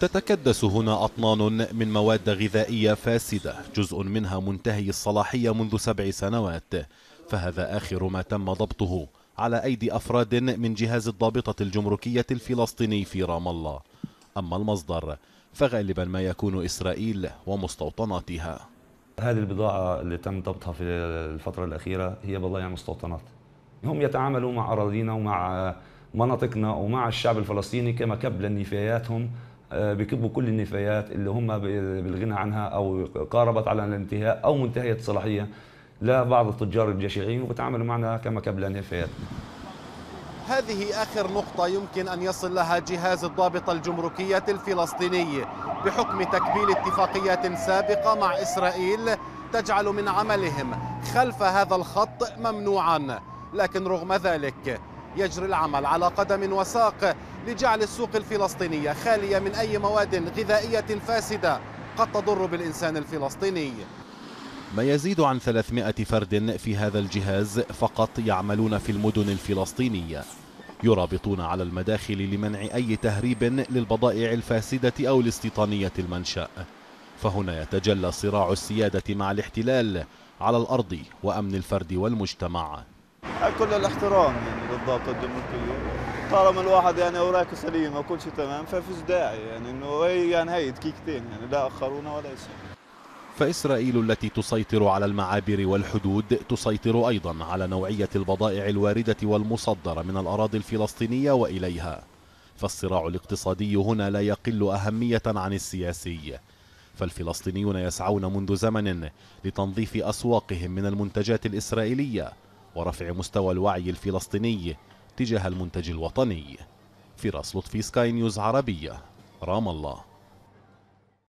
تتكدس هنا أطنان من مواد غذائية فاسدة جزء منها منتهي الصلاحية منذ سبع سنوات. فهذا آخر ما تم ضبطه على أيدي أفراد من جهاز الضابطة الجمركية الفلسطيني في رام الله. أما المصدر فغالبا ما يكون إسرائيل ومستوطناتها. هذه البضاعة اللي تم ضبطها في الفترة الأخيرة هي بضائع مستوطنات. هم يتعاملوا مع أراضينا ومع مناطقنا ومع الشعب الفلسطيني كما كب لنفاياتهم آه، بكبوا كل النفايات اللي هم بالغنى عنها أو قاربت على الانتهاء أو منتهية الصلاحية لبعض التجار الجشعين وبتعاملوا معنا كما كب لنفايات هذه آخر نقطة يمكن أن يصل لها جهاز الضابطة الجمركية الفلسطيني. بحكم تكميل اتفاقيات سابقة مع إسرائيل تجعل من عملهم خلف هذا الخط ممنوعا. لكن رغم ذلك يجري العمل على قدم وساق لجعل السوق الفلسطينية خالية من أي مواد غذائية فاسدة قد تضر بالإنسان الفلسطيني. ما يزيد عن 300 فرد في هذا الجهاز فقط يعملون في المدن الفلسطينية. يرابطون على المداخل لمنع أي تهريب للبضائع الفاسدة أو الاستيطانية المنشأ. فهنا يتجلى صراع السيادة مع الاحتلال على الأرض وأمن الفرد والمجتمع. كل الاحترام يعني للضابطة الجمركية طالما الواحد يعني أوراقه سليمة وكل شيء تمام ففيش داعي يعني إنه هي يعني هي دقيقتين يعني لا اخرونا ولا شيء. فإسرائيل التي تسيطر على المعابر والحدود تسيطر أيضا على نوعية البضائع الواردة والمصدرة من الأراضي الفلسطينية وإليها. فالصراع الاقتصادي هنا لا يقل أهمية عن السياسي. فالفلسطينيون يسعون منذ زمن لتنظيف أسواقهم من المنتجات الإسرائيلية ورفع مستوى الوعي الفلسطيني تجاه المنتج الوطني. فراس لطفي سكاي نيوز عربية رام الله.